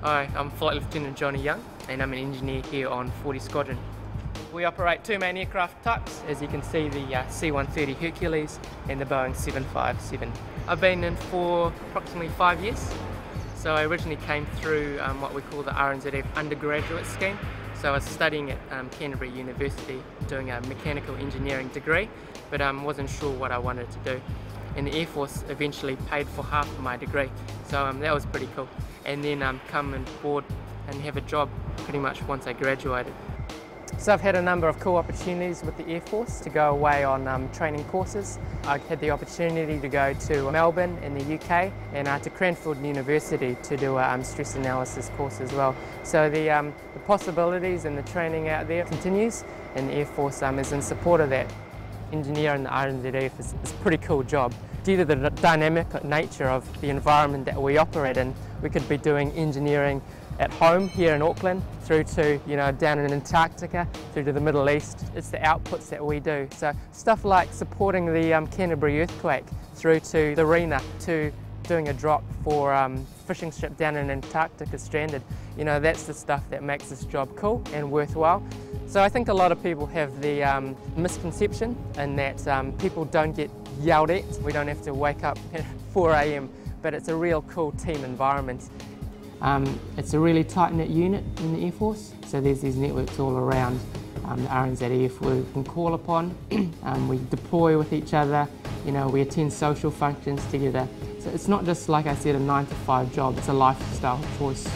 Hi, I'm Flight Lieutenant Johnny Young and I'm an engineer here on 40 Squadron. We operate two main aircraft types, as you can see the uh, C-130 Hercules and the Boeing 757. I've been in for approximately five years. So I originally came through um, what we call the RNZAF undergraduate scheme. So I was studying at um, Canterbury University doing a mechanical engineering degree, but um, wasn't sure what I wanted to do. And the Air Force eventually paid for half of my degree, so um, that was pretty cool. And then um, come and board and have a job pretty much once I graduated. So I've had a number of cool opportunities with the Air Force to go away on um, training courses. I've had the opportunity to go to Melbourne in the UK and uh, to Cranfield University to do a um, stress analysis course as well. So the, um, the, possibilities and the training out there continues and the Air Force um, is in support of that. Engineer in the RNZAF is, is a pretty cool job. Due to the dynamic nature of the environment that we operate in, we could be doing engineering at home here in Auckland through to you know down in Antarctica through to the Middle East. It's the outputs that we do. So stuff like supporting the um, Canterbury earthquake through to the Rena to doing a drop for um, fishing ship down in Antarctica stranded. You know that's the stuff that makes this job cool and worthwhile. So I think a lot of people have the um, misconception in that um, people don't get yelled at. We don't have to wake up at 4 a.m. but it's a real cool team environment um, it's a really tight-knit unit in the Air Force, so there's these networks all around um, the RNZAF we can call upon. um, we deploy with each other, you know, we attend social functions together. So it's not just, like I said, a nine to five job, it's a lifestyle choice.